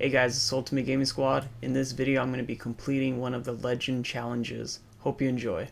Hey guys, it's Ultimate Gaming Squad. In this video I'm going to be completing one of the Legend Challenges. Hope you enjoy. To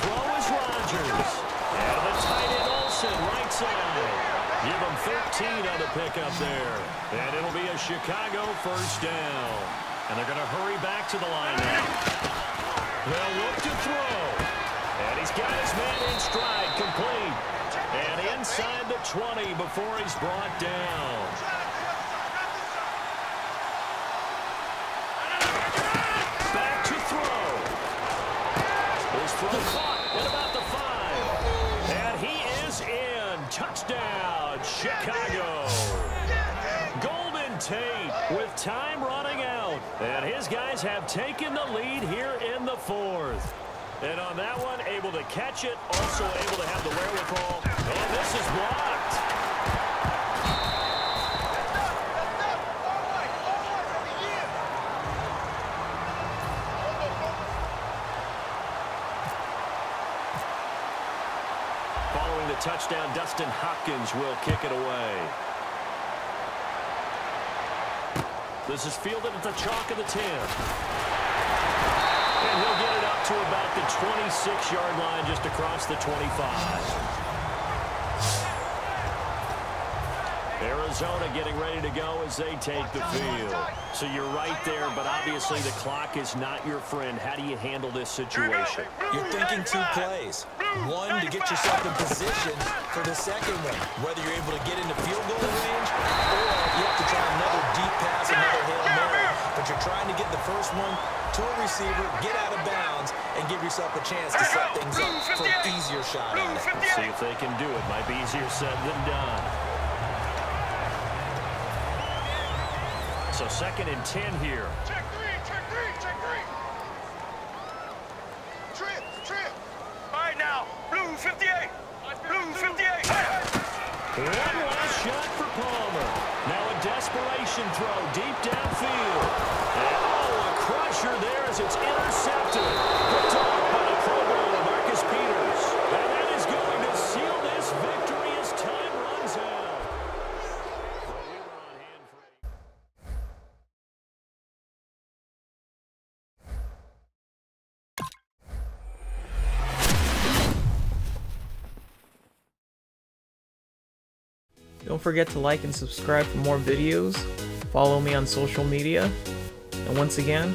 throw is Rodgers. And the tight end Olsen, right side. Give him 13 on the pickup there. And it'll be a Chicago first down. And they're going to hurry back to the line now. They'll look to throw. And he's got his man in stride, complete. And inside the 20 before he's brought down. Back to throw. His throw caught at about the five. And he is in. Touchdown, Chicago. Golden Tate with time running out. And his guys have taken the lead here in the fourth. And on that one, able to catch it, also able to have the wherewithal. And this is blocked. Following the touchdown, Dustin Hopkins will kick it away. This is fielded at the chalk of the 10. And he'll get it to about the 26-yard line just across the 25. Arizona getting ready to go as they take the field. So you're right there, but obviously the clock is not your friend. How do you handle this situation? You're thinking two plays. One, to get yourself in position for the second one, whether you're able to get into field goal range or you have to try another deep pass, another Hail Mary. But you're trying to get the first one to a receiver, get out of bounds, and give yourself a chance to set oh, things up for an easier shot at it. Let's see if they can do it. Might be easier said than done. So second and 10 here. Check three, check three, check three. Trip, trip. All right, now, blue 58. Blue 58. One last shot for Palmer. Now a desperation throw deep downfield. And oh, a crusher there it's intercepted. Picked off by the Pro Bowler, Marcus Peters. And that is going to seal this victory as time runs out. Don't forget to like and subscribe for more videos. Follow me on social media. And once again,